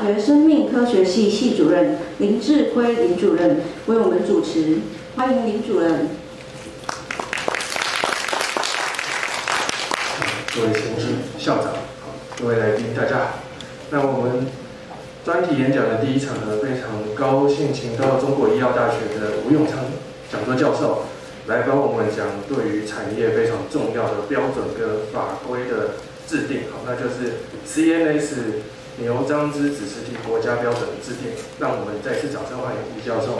学生命科学系系主任林志辉林主任为我们主持，欢迎林主任。各位先生、校长，各位来宾，大家好。那我们专题演讲的第一场呢，非常高兴请到中国医药大学的吴永昌讲座教授来帮我们讲对于产业非常重要的标准跟法规的制定。好，那就是 CNS 牛樟芝只是提国家标准的制定。让我们再次掌声欢迎吴教授。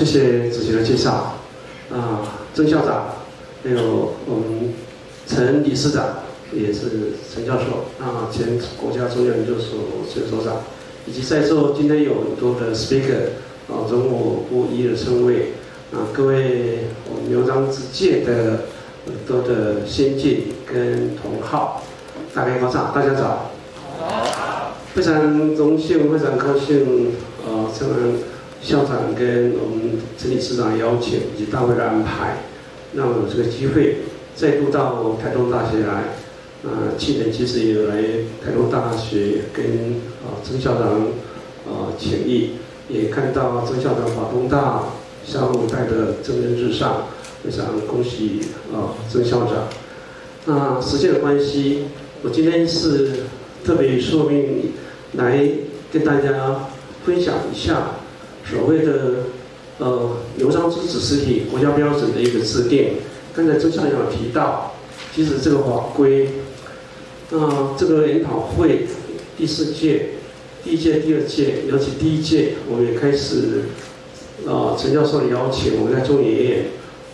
谢谢主席的介绍，啊，曾校长，还有我们陈理事长，也是陈教授，啊，前国家中央研究所前所长，以及在座今天有很多的 speaker，啊，容我不一的称谓，啊，各位我们牛樟之界的很多的先进跟同好，大家早，大家早，好，非常荣幸，非常高兴，呃，这么。校长跟我们陈理事长邀请以及大会的安排，让我有这个机会再度到台东大学来。啊，去年其实也来台东大学跟啊曾校长啊请益，也看到曾校长华东大校务带的蒸蒸日上，非常恭喜啊曾校长。那时间的关系，我今天是特别受命来跟大家分享一下。所谓的呃油樟芝指示体国家标准的一个制定，刚才周校长提到，其实这个法规，啊这个研讨会第四届、第一届、第二届，尤其第一届，我们也开始啊陈教授的邀请，我们在中研院，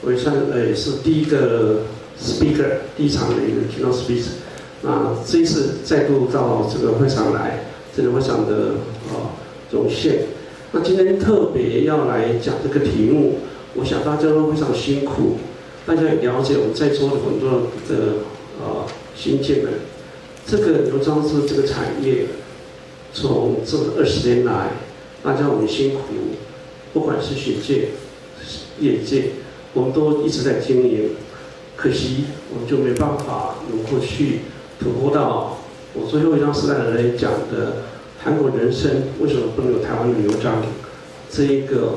我也算呃是第一个 speaker 第一场的一个 keynote speaker，啊这一次再度到这个会场来，真的非常的啊荣幸。那今天特别要来讲这个题目，我想大家都非常辛苦，大家也了解我们在座的很多的呃新进们，这个牛樟芝这个产业，从这二十年来，大家我们辛苦，不管是学界、业界，我们都一直在经营，可惜我们就没办法能够去突破到我最后一张时代的人讲的。韩国人生为什么不能有台湾的牛樟？这一个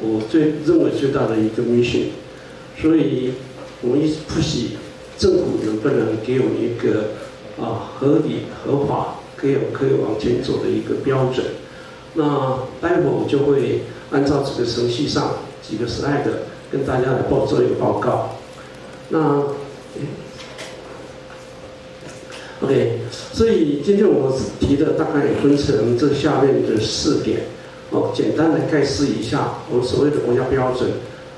我最认为最大的一个迷信所以我们一直不惜政府能不能给我们一个啊合理合法可以可以往前走的一个标准。那待会我就会按照这个程序上几个 slide 跟大家来报做一个报告。那。OK，所以今天我提的大概分成这下面的四点，哦，简单的概述一下我们所谓的国家标准，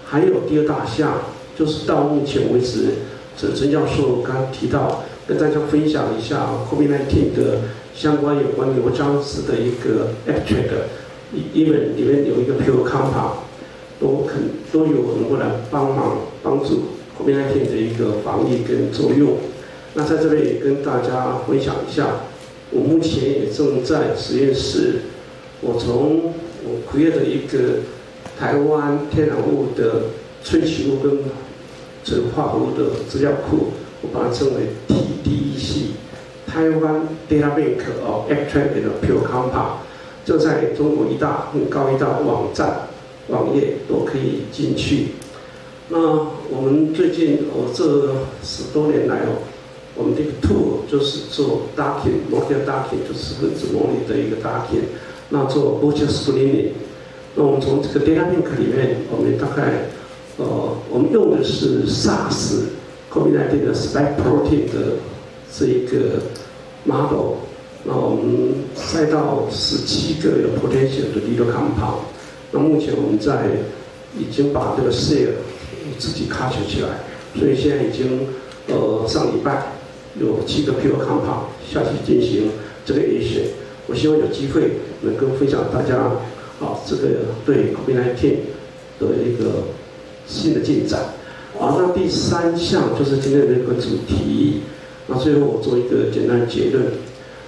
还有第二大项就是到目前为止，这陈教授刚刚提到，跟大家分享一下 COVID-19 的相关有关牛樟芝的一个 abstract，even 里面有一个 pure compound，都肯都有能够来帮忙帮助 COVID-19 的一个防疫跟作用。那在这边也跟大家分享一下，我目前也正在实验室，我从我 create 的一个台湾天然物的萃取物跟纯化合物的资料库，我把它称为 TDEC，台湾 Data Bank of Extract and Pure Compound，就在中国医大跟高医大网站网页都可以进去。那我们最近我这十多年来哦。我们这个 tool 就是做 docking，molecular docking 就是分子模拟的一个 docking，那做 molecular screening。那我们从这个 data bank 里面，我们大概，呃，我们用的是 SARS COVID-19 的 spike protein 的这一个 model，那我们筛到十七个有 potential 的 lead compound，那目前我们在已经把这个 cell 自己 capture 起来，所以现在已经呃上礼拜有七个 pure compound 下去进行这个 a s i 我希望有机会能够分享大家啊这个对 COVID-19 的一个新的进展。啊，那第三项就是今天的一个主题。那最后我做一个简单的结论。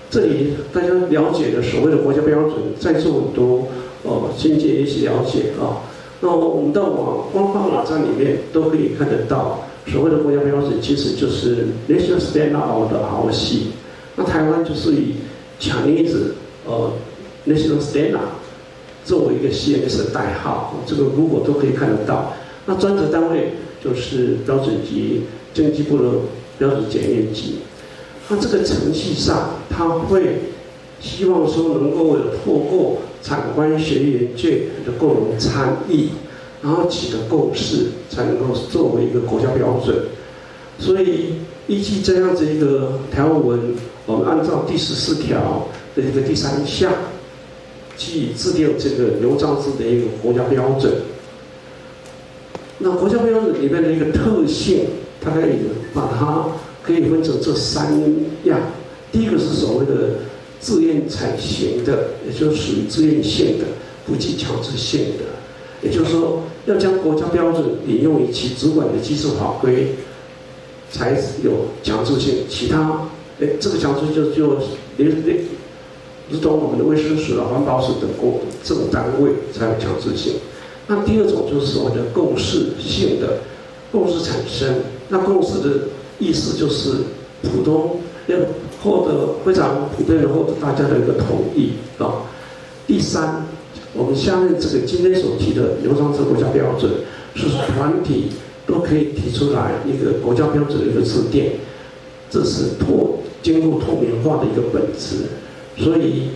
这里大家了解的所谓的国家标准，在座很多哦，先界一些了解啊。那我们到网官方网站里面都可以看得到，所谓的国家标准其实就是 National Standard 的好系。那台湾就是以 Chinese 呃 National Standard 作为一个 CNS 的代号，这个如果都可以看得到。那专责单位。就是标准级经济部的标准检验级，那这个程序上，他会希望说能够有透过产官学研界的共同参与，然后几个共识，才能够作为一个国家标准。所以依据这样子一个条文，我们按照第十四条的一个第三项，去制定这个牛樟芝的一个国家标准。那国家标准里面的一个特性，它可以把它可以分成这三样。第一个是所谓的自愿采行的，也就属于自愿性的，不具强制性的。也就是说，要将国家标准引用于其主管的机制法规，才有强制性。其他，哎，这个强制就就连连，如同我们的卫生署啊、环保署等过这种单位才有强制性。那第二种就是所谓的共识性的共识产生，那共识的意思就是普通要获得非常普遍的获得大家的一个同意啊。第三，我们下面这个今天所提的流畅制国家标准，是团体都可以提出来一个国家标准的一个制定，这是透经过透明化的一个本质。所以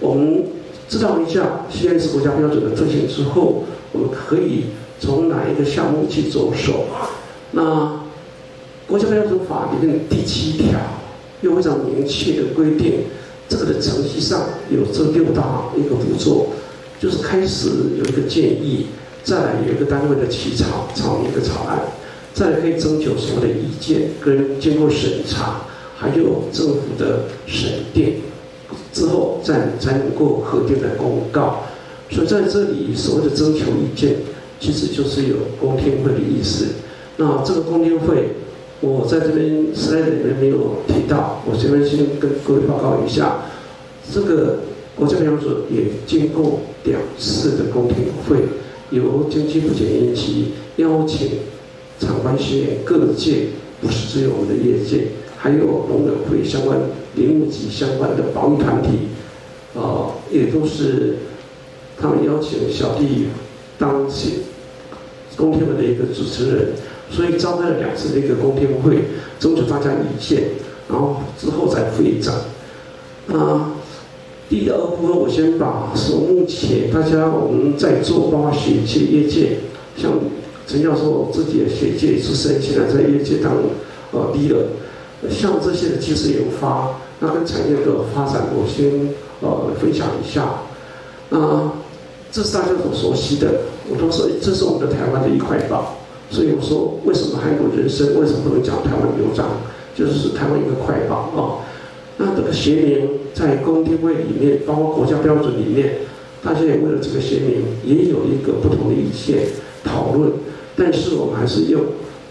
我们知道一下西安市国家标准的特性之后。我们可以从哪一个项目去着手？那国家标准法里面第七条又非常明确的规定，这个的程序上有这六大一个步骤，就是开始有一个建议，再来有一个单位的起草草拟一个草案，再来可以征求所谓的意见，跟经过审查，还有政府的审定之后，再才能够核定的公告。所以在这里，所谓的征求意见，其实就是有公听会的意思。那这个公听会，我在这边 slide 里面没有提到，我这边先跟各位报告一下。这个国家标准也经过两次的公听会，由经济部检验局邀请厂官学院各界，不是只有我们的业界，还有农委会相关林务局相关的保育团体，啊，也都是。他们邀请小弟当起公听会的一个主持人，所以召开了两次的一个公听会，征求大家意见，然后之后再会展。啊，第二部分我先把说目前大家我们在做，包括学界、业界，像陈教授自己的学界出身，现在在业界当呃 leader，像这些的技术研发，那跟产业的发展，我先呃分享一下。啊。这是大家所熟悉的，我都说这是我们的台湾的一块宝，所以我说为什么韩国人生，为什么不能讲台湾牛樟，就是台湾一个快宝啊。那这个学名在公听会里面，包括国家标准里面，大家也为了这个学名也有一个不同的意见讨论，但是我们还是用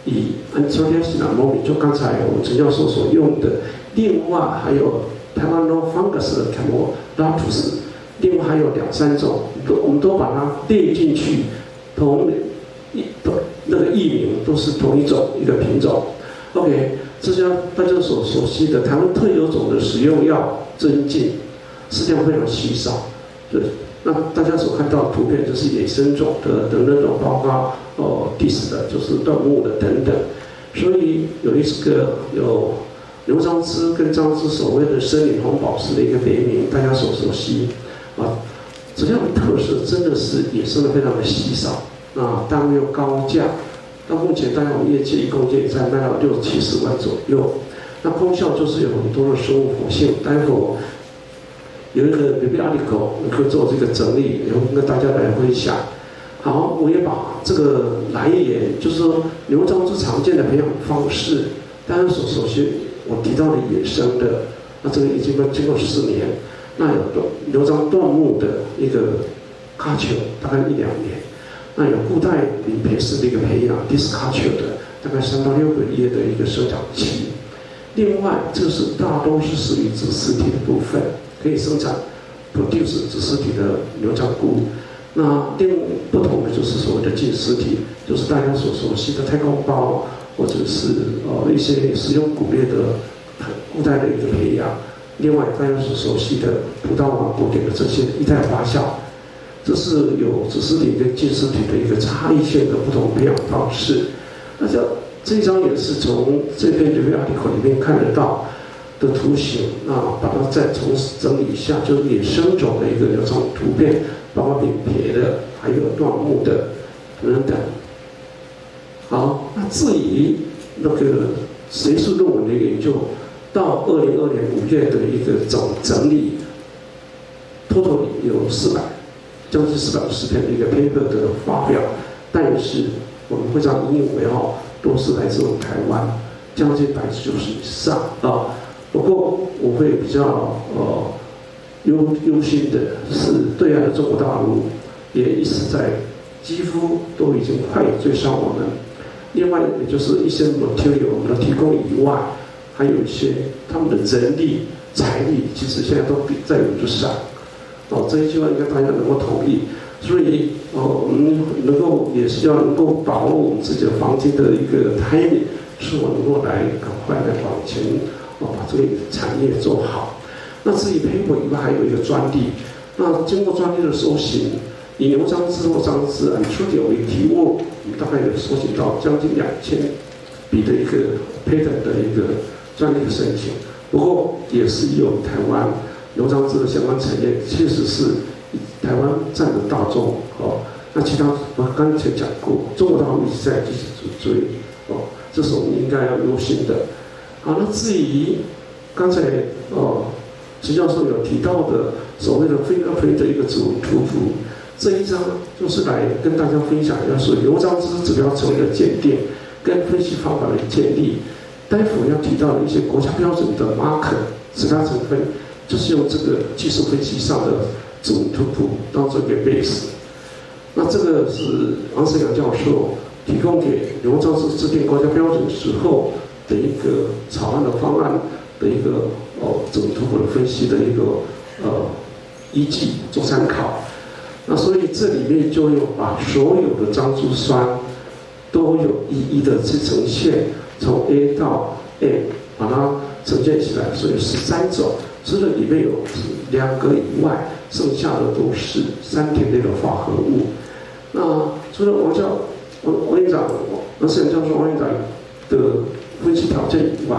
以按昨天西南莫米，就刚才我们陈教授所用的，另外还有台湾 no fungus 的 Camelopardus。另外还有两三种，都我们都把它列进去，同一的那个译名都是同一种一个品种。OK，这些大家所熟悉的台湾特有种的使用药增进，实际上非常稀少。对，那大家所看到的图片就是野生种的的那种，包括哦地势的，就是动物的等等。所以有一个有牛樟芝跟樟芝所谓的森林红宝石的一个别名，大家所熟悉。啊，这样的特色真的是野生的非常的稀少，啊，单位又高价，到目前大概我们业绩一共也在卖到六七十万左右。那功效就是有很多的生物活性，待会我有一个 baby article 能够做这个整理，然后跟大家来分享。好，我也把这个来源，就是说牛樟芝常见的培养方式，当然首首先我提到的野生的，那这个已经经过四年，那有牛樟椴木的一个卡球，大概一两年，那有固态磷培式的一个培养 dis 卡球的，大概三到六个月的一个生长期。另外，这是大都是属于子实体的部分，可以生产 produce 子实体的牛樟菇。那另不同的就是所谓的近实体，就是大家所熟悉的太空包，或者是呃一些使用骨裂的固态的一个培养。另外，大家所熟悉的葡萄网固点的这些一代发酵，这是有子实体跟近实体的一个差异性的不同培养方式。那这这张也是从这篇里面 article 里面看得到的图形，那把它再重整理一下，就是野生种的一个流程图片。包括饼皮的，还有断木的等等。好，那至于那个学术论文的研究，到二零二年五月的一个总整理，total 有四百，将近四百五十篇的一个 paper 的发表。但是我们会上引为哦，都是来自我们台湾，将近百分之九十以上啊。不过我会比较呃。忧忧心的是，对岸的中国大陆也一直在，几乎都已经快追上我们。另外，也就是一些 material 我们的提供以外，还有一些他们的人力、财力，其实现在都比在我们之上。哦，这一句话应该大家能够同意。所以，哦，我们能够也是要能够把握我们自己的房间的一个 timing，是我能够来赶快来往前，哦，把这个产业做好。那至于 paper 以外，还有一个专利。那经过专利的搜寻，以牛樟芝或樟芝 a n t r u d i 为题目，我们大概有搜寻到将近两千笔的一个 patent 的一个专利的申请。不过也是有台湾油樟芝的相关产业，确实是台湾占的大众哦。那其他我刚才讲过，中国大陆一直在继续追追哦，这是我们应该要忧心的。好，那至于刚才哦。徐教授有提到的所谓的飞蛾飞的一个植物图谱，这一张就是来跟大家分享一下，说油樟芝指标成为的鉴定跟分析方法的建立。待会要提到的一些国家标准的 marker 其他成分，就是用这个技术分析上的植物图谱当做一个 base。那这个是王世阳教授提供给牛樟芝制定国家标准时候的一个草案的方案的一个。哦，这种图谱的分析的一个呃依据做参考，那所以这里面就有把所有的樟树酸都有一一的去呈现，从 A 到 M 把它呈现起来，所以十三种，除了里面有两个以外，剩下的都是三铁类的化合物。那除了王教王王院长，那是教授王院长的分析条件以外。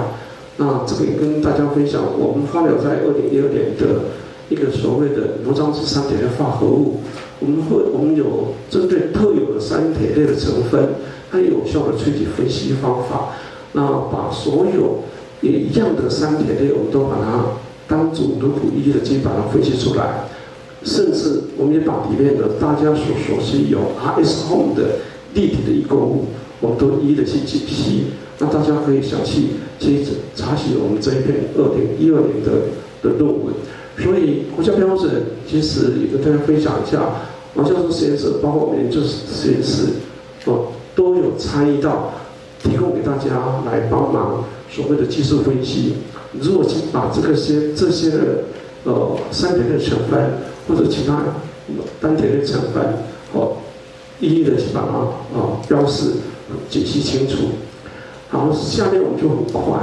那这个也跟大家分享，我们发表在二零一二年的一个所谓的牛樟芝三铁类化合物，我们会我们有针对特有的三铁类的成分，它有效的萃取分析方法，那把所有也一样的三铁类，我们都把它当组图谱一一的去把它分析出来，甚至我们也把里面的大家所熟悉有 RS Home 的立体的一个物，我们都一一的去解析。那大家可以详细去查询我们这一篇二零一二年的的论文。所以国家标准其实也跟大家分享一下，王教授实验室包括我们研究实验室，哦都有参与到，提供给大家来帮忙所谓的技术分析。如果去把这个些这些的呃三铁类成分或者其他单点的成分，哦一一的去把它啊标示解析清楚。好，下面我们就很快。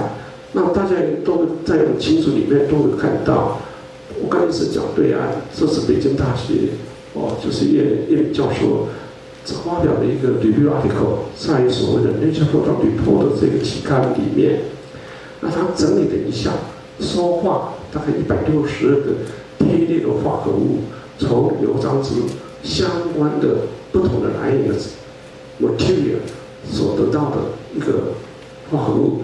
那大家都在很清楚里面都有看到，我刚才是讲对岸，这是北京大学哦，就是叶叶教授发表的一个 review article，在所谓的 Nature Photo Report 这个期刊里面。那他整理了一下，说话大概一百六十个低劣的化合物，从牛樟芝相关的不同的来源的 material。所得到的一个化合物，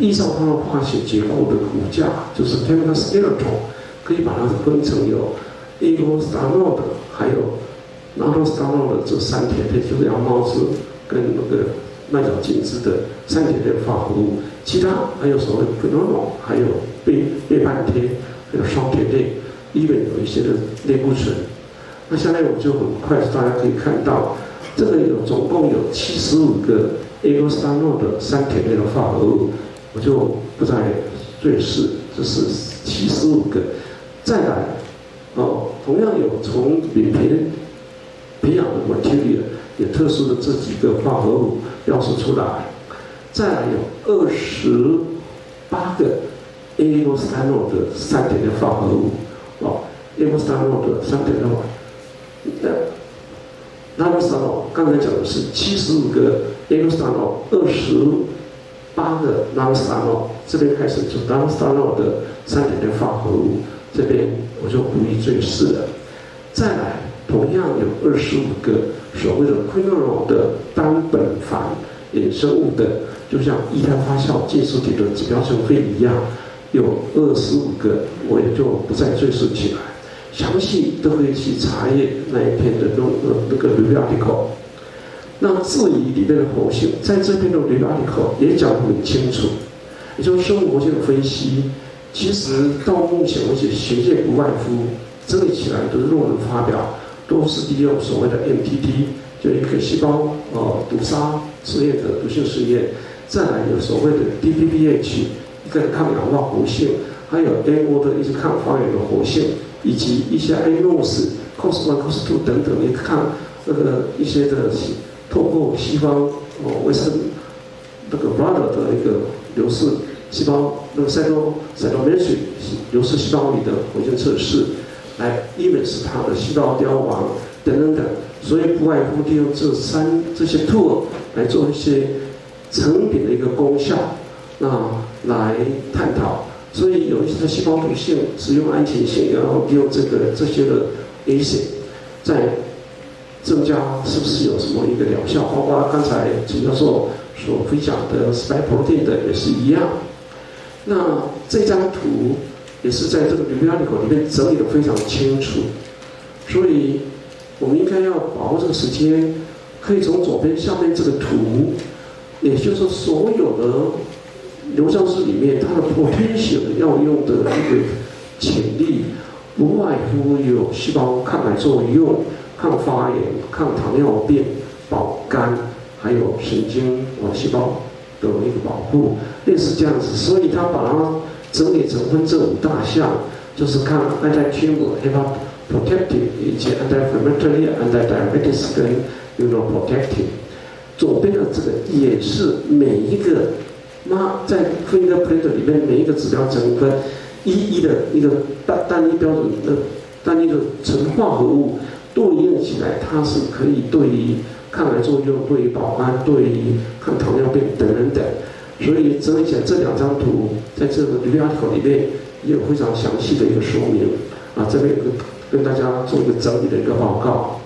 依照它的化学结构的骨架，就是 chemical skeleton，可以把它分成有 a g o s t a n o l 的，还有 n a t r o s t a n o l 的这三铁类，就是羊毛质跟那个麦角精致的三铁类化合物。其他还有所谓 p h e n o l 还有倍倍半萜，还有双铁类，里面有一些的类固醇。那下面我就很快，大家可以看到，这个有总共有七十五个 a g o s t a n o 的三铁类的化合物，我就不再赘述，这是七十五个。再来，哦，同样有从扁平培养的 material 有特殊的这几个化合物标示出来。再来有二十八个 a o s t a n o 的三铁的化合物，哦 a o s t a n o 的三铁的化，呃 n a r o s t a n o 刚才讲的是七十五个 a o s t a n o 二十八个 n a r o s t a n o 这边开始就 n a r o s t a n o 的三铁的化合物，这边我就不予赘述了。再来，同样有二十五个所谓的 quinol 的单苯环衍生物的。就像液态发酵技术体的指标成分一样，有二十五个，我也就不再赘述起来。详细都可以去查阅那一篇的论呃那个 review article。那质疑里面的活性，在这篇的 review article 也讲得很清楚，也就是生物活性的分析。其实到目前为止，学界不外乎整理起来都是论文发表，都是利用所谓的 MTT，就一个细胞呃毒杀实验的毒性实验。再来有所谓的 DPPH 一个抗氧化活性，还有 NO 的一些抗发炎的活性，以及一些 ANOS、COS1、COS2 等等一个抗那个一些的透过细胞哦维生那个 brother 的一个流式细胞那个 cyto cytometry 流式细胞里的活性测试，来 even 是它的细胞凋亡等等等，所以不外乎利用这三这些 tool 来做一些。成品的一个功效，那来探讨，所以有一些细胞毒性、使用安全性，然后利用这个这些的 A C，在增加是不是有什么一个疗效？包括刚才陈教授所分享的 spike protein 的也是一样。那这张图也是在这个 b i b l i c a l 里面整理的非常清楚，所以我们应该要把握这个时间，可以从左边下面这个图。也就是，所有的流消式里面，它的 potential 要用的一个潜力，不外乎有细胞抗癌作用、抗发炎、抗糖尿病、保肝，还有神经啊细胞的一个保护，类似这样子。所以它把它整理成分这五大项，就是看 anti-tumor、hepatoprotective 以及 anti-inflammatory、anti-diabetes 跟 u n o protective。左边的这个也是每一个，那在 fingerprint 里面每一个指标成分，一一的一个单单一标准的单一的成化合物对应起来，它是可以对于抗癌作用、对于保肝、对于抗糖尿病等等等。所以整理起来这两张图，在这个 diary 里面也有非常详细的一个说明啊，这边跟跟大家做一个整理的一个报告。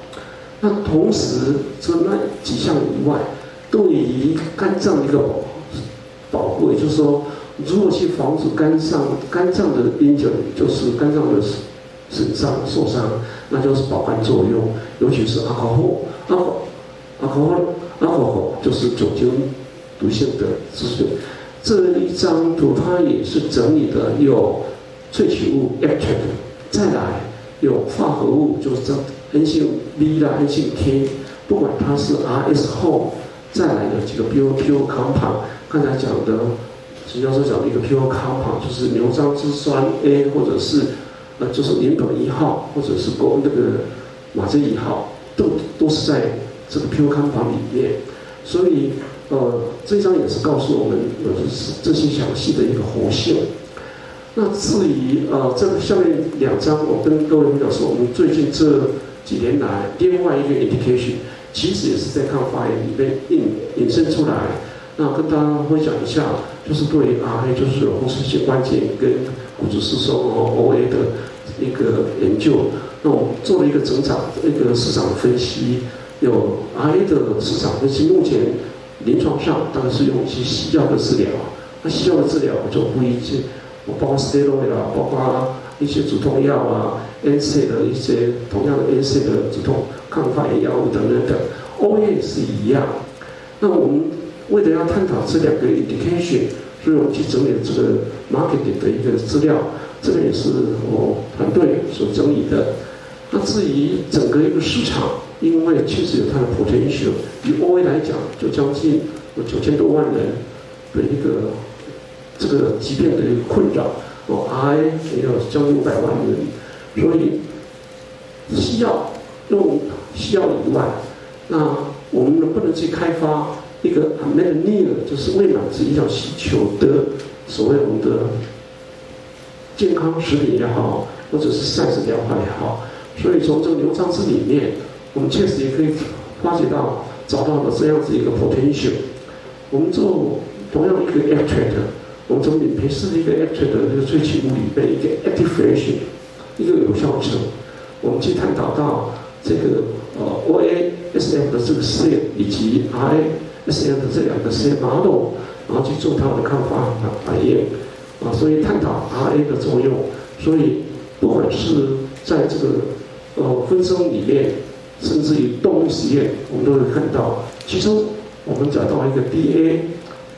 那同时，除了那几项以外，对于肝脏一个保保护，也就是说，如何去防止肝脏肝脏的 injury，就是肝脏的损伤受伤，那就是保肝作用，尤其是阿卡霍阿阿卡霍阿卡霍就是酒精毒性的资讯。这一张图它也是整理的有萃取物 active，再来有化合物，就是这。N 性 V 啦，N 性 K，不管它是 RS 后再来的几个 p u p u compound，刚才讲的徐教授讲的一个 p u compound，就是牛樟芝酸 A，或者是呃就是邻苯一号，或者是汞那个马酯一号，都都是在这个 p u compound 里面。所以呃这张也是告诉我们呃是这些详细的一个活性。那至于呃这下面两张，我跟各位表示，我们最近这几年来，另外一个 indication 其实也是在抗发炎里面引引申出来。那跟大家分享一下，就是对 RA 就是红色性关节跟骨质疏松和 OA 的一个研究。那我们做了一个整场一个市场分析，有 RA 的市场分析，目前临床上当然是用一些西药的治疗，那西药的治疗就不一致，我包括 steroid 啦，包括一些止痛药啊，NC 的一些同样的 NC 的止痛抗发炎药物等等等，OA 是一样。那我们为了要探讨这两个 indication，所以我们去整理这个 marketing 的一个资料，这个也是我团队所整理的。那至于整个一个市场，因为确实有它的 potential，以 OA 来讲，就将近有九千多万人的一个这个疾病的一个困扰，哦，RA 也有将近五百万人，所以西药用西药以外，那我们能不能去开发一个 u need，就是未满足医疗需求的所谓我们的健康食品也好，或者是膳食疗法也好，所以从这个牛樟芝里面，我们确实也可以发觉到找到了这样子一个 potential。我们做同样一个 extract，我们从敏培式的一个 extract 的这个萃取物里面一个 activation，一个有效层，我们去探讨到这个呃 OASF 的这个实验以及 RASF 的这两个实验 model，然后去做它的抗发反应啊，所以探讨 RA 的作用，所以不管是在这个呃分生里面，甚至于动物实验，我们都能看到，其中我们找到一个 DA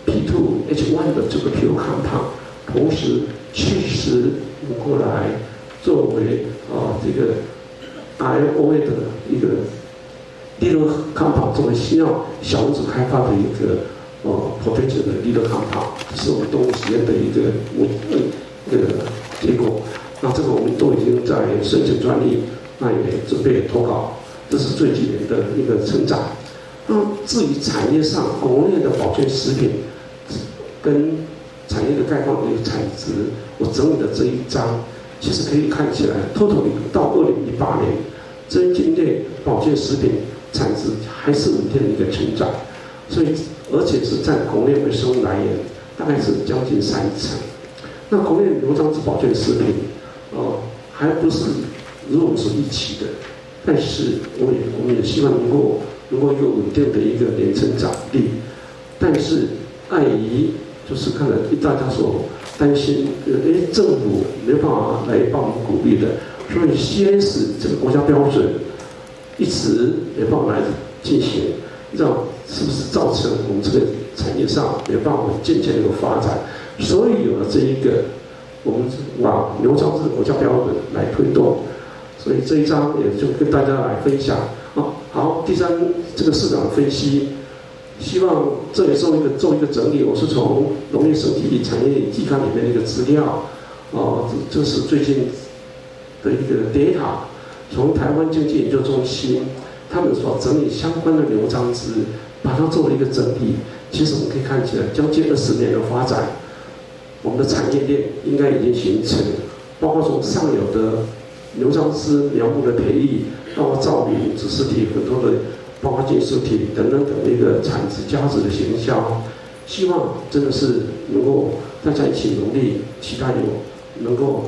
P2H1 的这个 Q 抗糖，同时确实能够来作为啊这个 IOA 的一个利润抗糖作为新药小分子开发的一个呃 potential 的利润抗糖，是我们动物实验的一个我这个结果。那这个我们都已经在申请专利，那也准备投稿，这是这几年的一个成长。那至于产业上国内的保健食品跟产业的概况的一个产值，我整理的这一张，其实可以看起来，total 到二零一八年，真菌类保健食品产值还是稳定的一个成长，所以而且是在国内的生物来源大概是将近三成。那国内牛樟芝保健食品。哦，还不是如我们所预期的，但是我也我们也希望能够能够有稳定的一个年成长率，但是碍于就是看来大家所担心，哎，政府没办法来帮我们鼓励的，所以 CS 这个国家标准一直没办法来进行，让是不是造成我们这个产业上没办法渐渐的发展，所以有了这一个。我们往牛樟芝国家标准来推动，所以这一章也就跟大家来分享。好，好，第三这个市场分析，希望这里做一个做一个整理。我是从农业生体产业季刊里面的一个资料，哦，这是最近的一个 data，从台湾经济研究中心他们所整理相关的牛樟芝，把它做了一个整理。其实我们可以看起来，将近二十年的发展。我们的产业链应该已经形成，包括从上游的牛樟芝苗木的培育，包括造林、子实体很多的，包括近实体等等等的一个产值价值的行销，希望真的是能够大家一起努力，期待有能够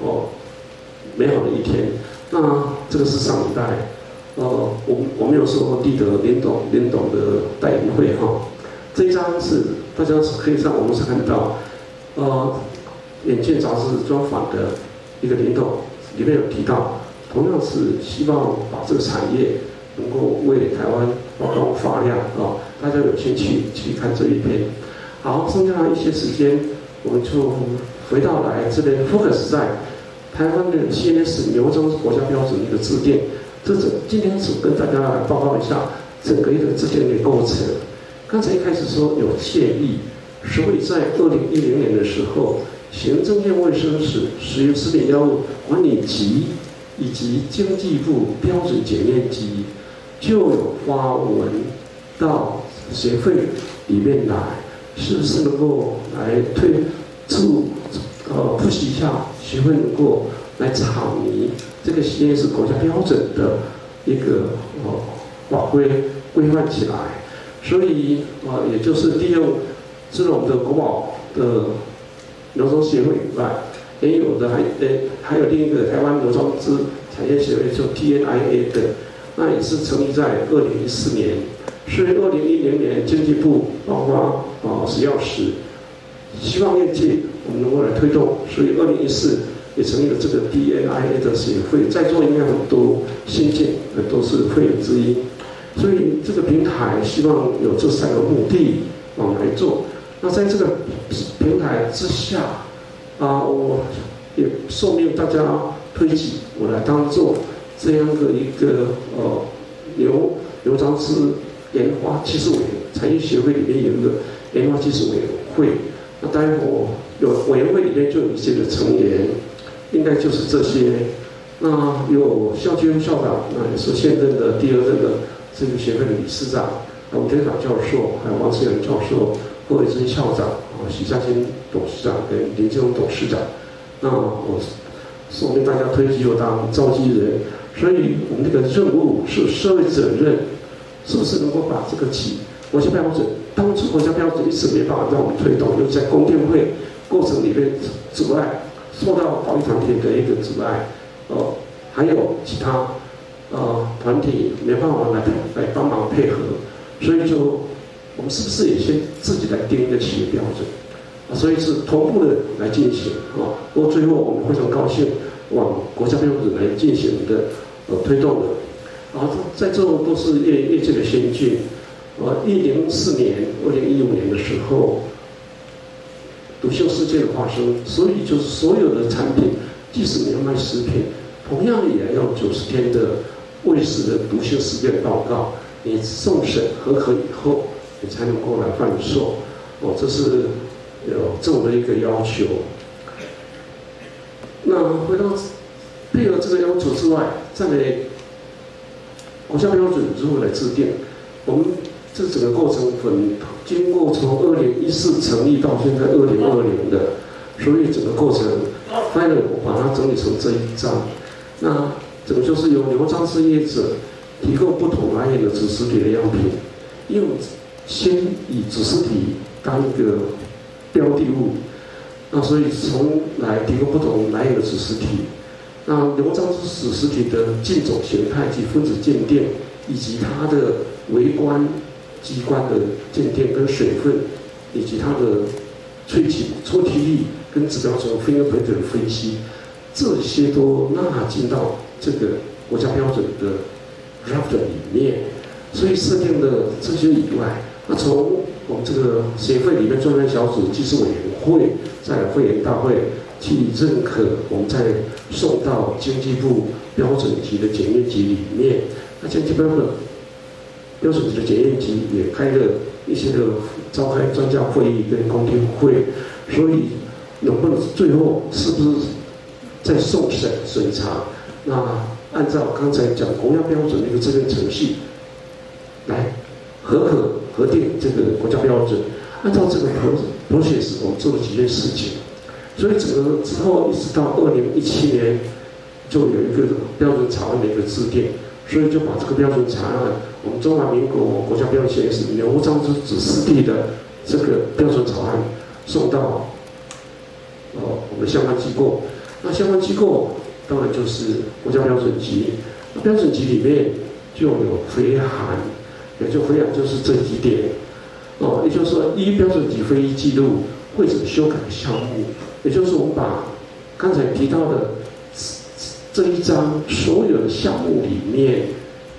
哦美好的一天。那这个是上一代，呃，我我们有时候记得林董林董的代言会哈，这一张是大家可以上我们是看到。呃，眼镜杂志专访的一个领导里面有提到，同样是希望把这个产业能够为台湾发光发亮啊！大家有兴趣去看这一篇。好，剩下一些时间，我们就回到来这边 focus 在台湾的 CS 牛樟国家标准的一个制定。这是今天是跟大家来报告一下整个一个制定的过程。刚才一开始说有建议。所以在二零一零年的时候，行政院卫生署使用食品药物管理局以及经济部标准检验局就有发文到协会里面来，是不是能够来推出呃复习一下协会能够来草拟这个实验室国家标准的一个呃法规规范起来，所以啊也就是利用。这种的国宝的牛樟协会以外，也有的还诶还有另一个台湾牛樟芝产业协会，叫 TNIA 的，那也是成立在二零一四年。所以二零一零年经济部包括啊食药署，希望业界我们能够来推动，所以二零一四也成立了这个 DNIA 的协会，在座应该很多新进的都是会员之一，所以这个平台希望有这三个目的往来做。那在这个平台之下啊，我也受命大家推举我来当做这样的一个呃刘刘章师研发技术委员产业协会里面有一个研发技术委员会，那待会有委员会里面就有一些的成员，应该就是这些。那有校军校长，那也是现任的第二任的这个协会的理事长，吴天长教授，还有王思远教授。郭伟珍校长啊，许家兴董事长跟林金荣董事长，那我说明大家推举我当召集人，所以我们这个任务是社会责任，是不是能够把这个企国家标准？当初国家标准一直没办法让我们推动，就在供电会过程里面阻碍，受到保育团体的一个阻碍，哦，还有其他呃团体没办法来来帮忙配合，所以就。我们是不是也先自己来定一个企业标准啊？所以是同步的来进行啊。不过最后我们非常高兴，往国家标准来进行的呃推动的。然后在这都是业业界的先进。呃，一零四年、二零一五年的时候，毒性事件的发生，所以就是所有的产品，即使你要卖食品，同样也要九十天的卫食的毒性事件报告，你送审合格以后。你才能过来贩售，哦，这是有这么的一个要求。那回到配合这个要求之外，再来国家标准如何来制定？我们这整个过程分经过从二零一四成立到现在二零二零的，所以整个过程，final 我把它整理成这一章。那这个就是由牛樟事业者提供不同来源的指示体的样品，用。先以指示体当一个标的物，那所以从来提供不同来源的指示体。那刘章是指示体的进种形态及分子鉴定，以及它的微观机关的鉴定跟水分，以及它的萃取抽提力跟指标层分割的分析，这些都纳进到这个国家标准的 raft 里面。所以设定的这些以外。从我们这个协会里面专门小组技术委员会在会员大会去认可，我们再送到经济部标准级的检验局里面。那经济部的标准级的检验局也开了一些的召开专家会议跟公听会，所以能不能最后是不是在送审审查？那按照刚才讲同样标准的一个制定程序来核可。核定这个国家标准，按照这个 process，我们做了几件事情，所以整个之后一直到二零一七年，就有一个标准草案的一个制定，所以就把这个标准草案，我们中华民国国家标准协会是牛樟芝指示地的这个标准草案送到，哦，我们相关机构，那相关机构当然就是国家标准局，标准局里面就有肥含。也就分享就是这几点，哦，也就是说，一标准级会议记录会者修改项目，也就是我们把刚才提到的这一章所有的项目里面，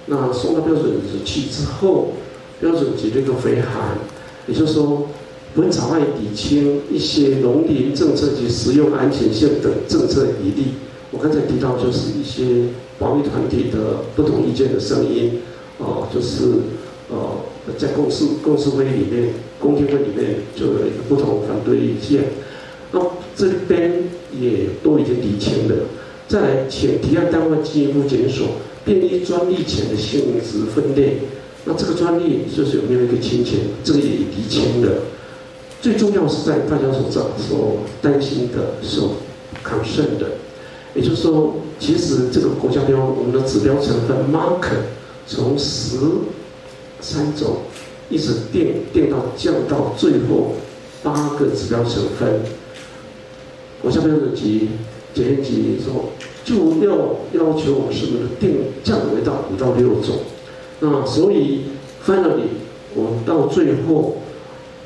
那送到标准值去之后，标准级的一个回函，也就是说，本草案理清一些农林政策及食用安全性等政策疑虑。我刚才提到就是一些保育团体的不同意见的声音，哦，就是。呃，在公司公司会议里面，公听会里面就有一个不同反对意见。那这边也都已经厘清了。再来，请提案单位进一步检索便利专利权的性质分类。那这个专利就是有没有一个侵权？这个也厘清了。最重要是在大家所找所担心的、所 concern 的，也就是说，其实这个国家标我们的指标成分 marker 从十。三种，一直定定到降到最后八个指标成分。国家标准局检验局说，就要要求我们是不是定降为到五到六种。那所以 finally 我到最后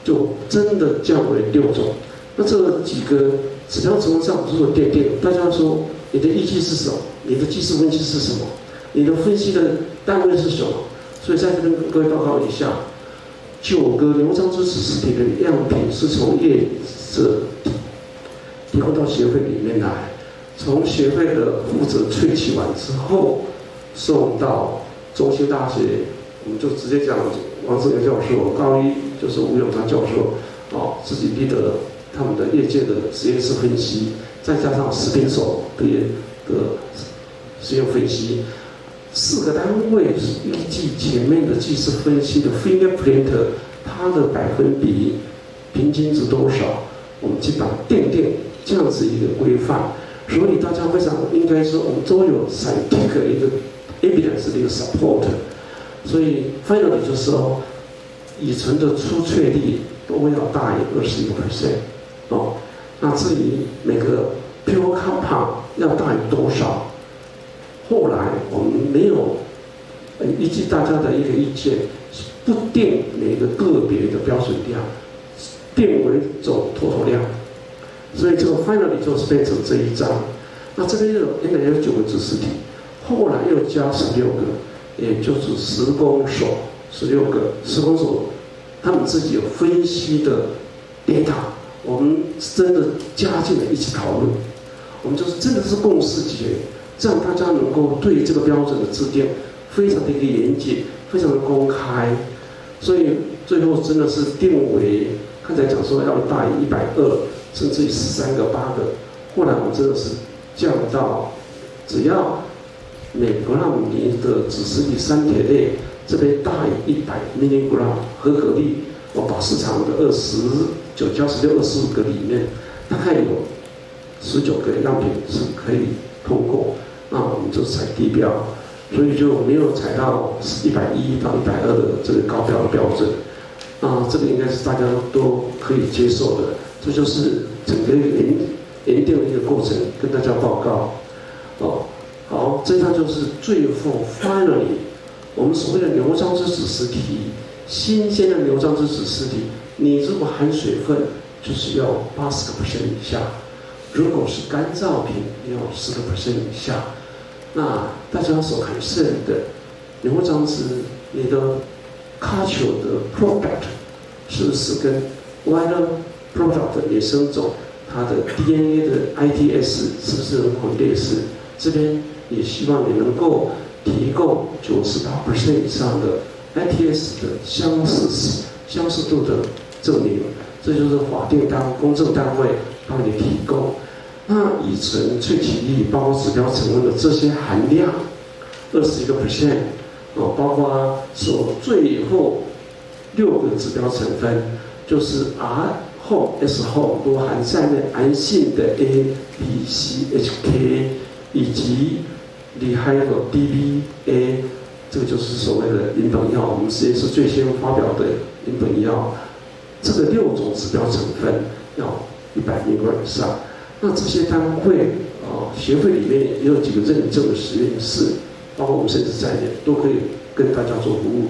就真的降为六种。那这几个指标成分上如果奠定，大家说你的依据是什么？你的技术分析是什么？你的分析的单位是什么？所以在这跟各位报告一下，九个牛樟芝指示体的样品是从业者提供到协会里面来，从协会的负责萃取完之后，送到中兴大学，我们就直接讲王志元教授，高一就是吴永章教授，哦，自己立的他们的业界的实验室分析，再加上食品手的的实验分析。四个单位是依据前面的技术分析的 fingerprint，它的百分比平均值多少，我们基本上奠定这样子一个规范。所以大家非常应该说，我们都有三个一个 evidence 的一个 support。所以，final 就是说，乙醇的出萃率都要大于二十一个 percent 哦。那至于每个 pure compound 要大于多少？后来我们没有，依据大家的一个意见，不定每个个别的标准量，定为总脱头量，所以这个 finally 就是变成这一张。那这边有原来有九个指示体，后来又加十六个，也就是十公所十六个十公所，他们自己有分析的 data，我们真的加进来一起讨论，我们就是真的是共识结。这样大家能够对这个标准的制定非常的一个严谨，非常的公开，所以最后真的是定为刚才讲说要大于一百二，甚至于十三个八个，后来我们真的是降到只要每格纳米的指示率三铁类这边大于一百 milligram 合格率，我把市场的二十九加十六二十五个里面，大概有十九个样品是可以通过。那我们就采低标，所以就没有采到一百一到一百二的这个高标的标准。啊，这个应该是大家都可以接受的。这就是整个研研定的一个过程，跟大家报告。哦，好，这张就是最后 finally，我们所谓的牛樟芝子实体，新鲜的牛樟芝子实体，你如果含水分，就是要八十个 percent 以下。如果是干燥品，要十个 percent 以下。那大家所看剩的牛樟芝，你的 culture 的 product 是不是跟 wild product 野生种它的 DNA 的 ITS 是不是很类似？这边也希望你能够提供九十八 percent 以上的 ITS 的相似相似度的证明。这就是法定单公证单位帮你提供。那乙醇萃取率包括指标成分的这些含量，二十一个 percent，哦，包括所最后六个指标成分，就是 R 后 S 后都含在内氨性的 A、B、C、H、K，以及你还有 DBA，这个就是所谓的邻苯药，我们实验室最先发表的邻苯药，这个六种指标成分要一百微克以上。那这些单位啊，协会里面也有几个认证的实验室，包括我们甚至在内，都可以跟大家做服务。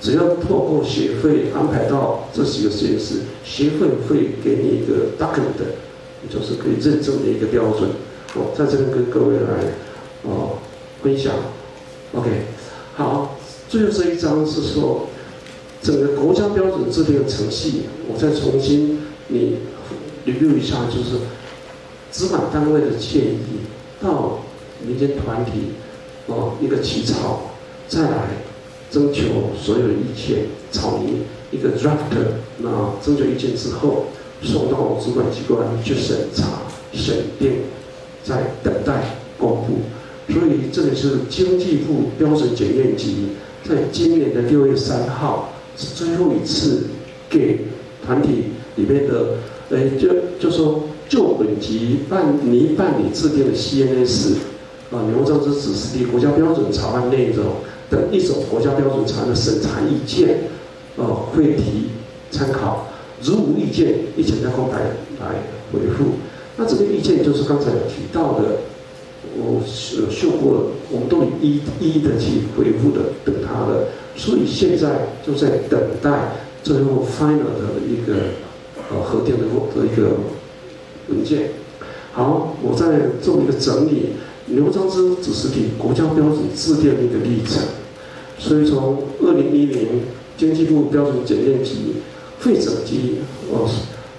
只要透过协会安排到这几个实验室，协会会给你一个 document，就是可以认证的一个标准。我在这边跟各位来哦分享。OK，好，最后这一章是说整个国家标准制定的程序，我再重新你 review 一下，就是。执管单位的建议到民间团体哦一个起草，再来征求所有的意见，草拟一个 draft。那征求意见之后，送到主管机关去审查、审定，再等待公布。所以这里是经济部标准检验局在今年的六月三号是最后一次给团体里面的，哎，就就说。就本级办拟办理制定的 CNS 啊牛樟芝指示的国家标准草案内容等一种国家标准草案的审查意见，啊会提参考，如无意见，一请在空白来回复。那这个意见就是刚才提到的，我秀秀过了，我们都一一一的去回复的，等他的所以现在就在等待最后 final 的一个呃核电的的一个文件。好，我再做一个整理，牛樟芝指示体国家标准制定的一个历程。所以从二零一零经济部标准检验及会诊及呃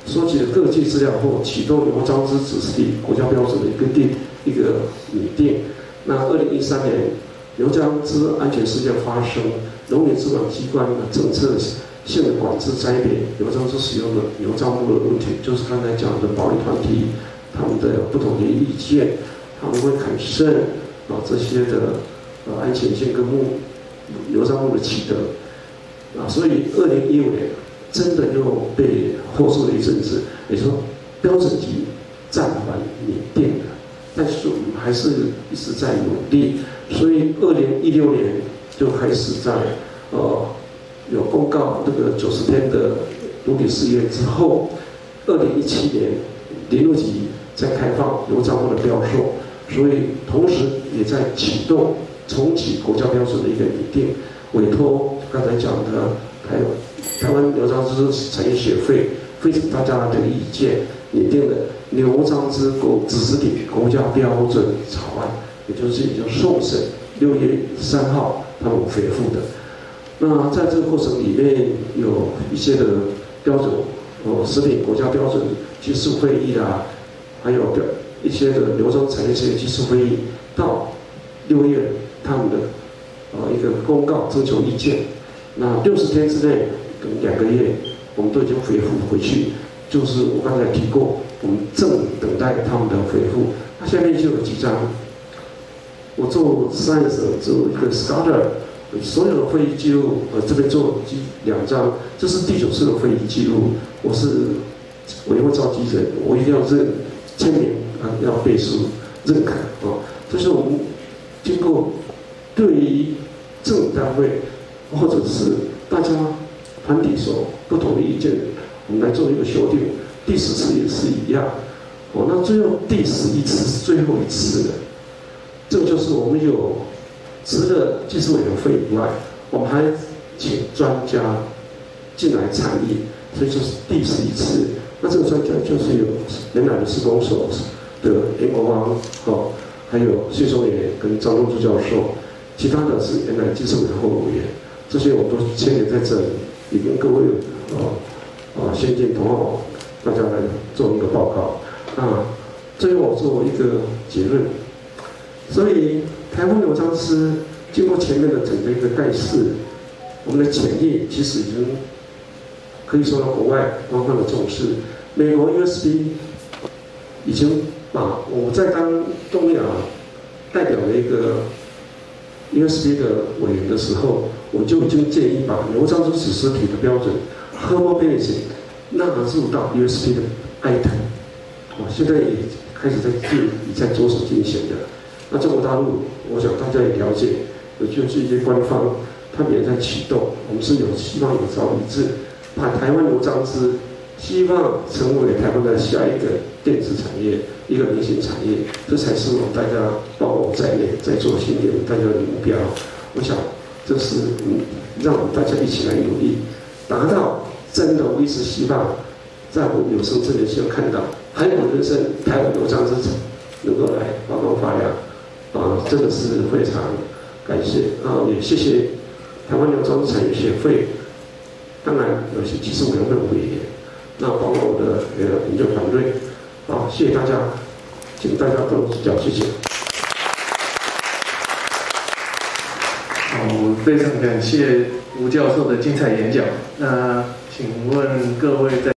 收集了各界资料后，启动牛樟芝指示体国家标准的一个定一个拟定。那二零一三年牛樟芝安全事件发生，农林主管机关的政策现在管制栽培牛樟芝使用的牛樟木的问题，就是刚才讲的保育团体他们的不同的意见，他们会砍慎啊这些的呃安全性跟木。牛樟木的启德，啊，所以二零一五年真的又被后诉了一阵子，也说标准级暂缓拟定了，但是我们还是一直在努力，所以二零一六年就开始在呃有公告这个九十天的独立试验之后，二零一七年零六级在开放牛樟木的标售，所以同时也在启动。重启国家标准的一个拟定，委托刚才讲的台台湾牛樟芝产业协会，汇总大家的意见，拟定的牛樟芝国指示体国家标准草案，也就是已经送审，六月三号他们回复的。那在这个过程里面，有一些的标准，哦，食品国家标准技术会议啊，还有标一些的牛樟产业技术会议，到六月。他们的呃一个公告征求意见，那六十天之内等两个月，我们都已经回复回去，就是我刚才提过，我们正等待他们的回复。那下面就有几张，我做 science 做一个 scholar，所有的会议记录，我这边做记两张，这是第九次的会议记录，我是委员会召集人，我一定要认签名啊，要背书认可啊，这是我们经过。对于政单位或者是大家团体所不同的意见，我们来做一个修订。第十次也是一样，哦，那最后第十一次是最后一次的，这就是我们有除了技术委员会以外，我们还请专家进来参与，所以这是第十一次。那这个专家就是有原来的施工所的严国芳，哦，还有谢松元跟张东柱教授。其他的是原来技术委员会委员，这些我都牵连在这里，也跟各位啊啊先进同好大家来做一个报告啊。最后我做一个结论，所以台湾牛樟芝经过前面的整个一个概示，我们的潜力其实已经可以说到国外官方的重视。美国 USB 已经把我在当东亚代表的一个。USB 的委员的时候，我就已经建议把牛樟芝指示体的标准 Homogeneity 纳入到 USB 的 item。我，现在也开始在进，已在着手进行的。那中国大陆，我想大家也了解，有就是一些官方，他们也在启动。我们是有希望有朝一日，把台湾牛樟芝。希望成为台湾的下一个电子产业，一个明星产业，这才是我们大家包括我在内在做新年大家的目标。我想，这是，让我们大家一起来努力，达到真的。我一直希望，在我们有生之年，希望看到海广人生台湾有章之城能够来发光发亮。啊，真的是非常感谢啊，也谢谢台湾有章产业协会，当然有些技术委员会委员。那包括我的呃研究团队，好，谢谢大家，请大家多多指教，谢谢。好，非常感谢吴教授的精彩演讲。那请问各位在。